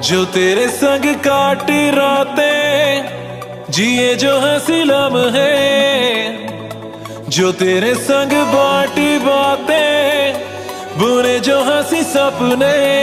जो तेरे संग काटी रातें, जिए जो हँसी लम्हे जो तेरे संग बाटी बातें बुरे जो हँसी सपने।